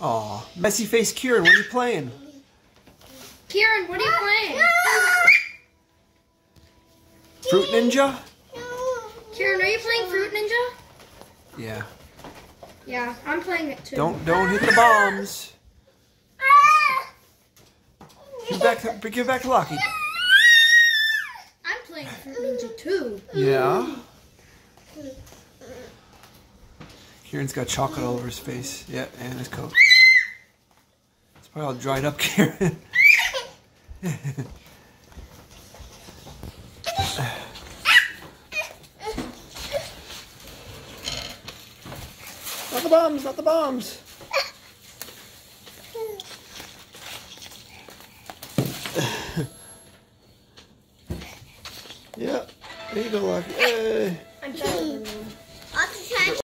Aw, messy face Kieran, what are you playing? Kieran, what are you playing? Fruit Ninja? Kieran, are you playing Fruit Ninja? Yeah. Yeah, I'm playing it too. Don't don't hit the bombs. Give back to, give back to Lachy. I'm playing Fruit Ninja too. Yeah. Kieran's got chocolate all over his face. Yeah, and his coat. Probably all dried up, Kieran. not the bombs, not the bombs. yeah, there you go, Lachy. Hey.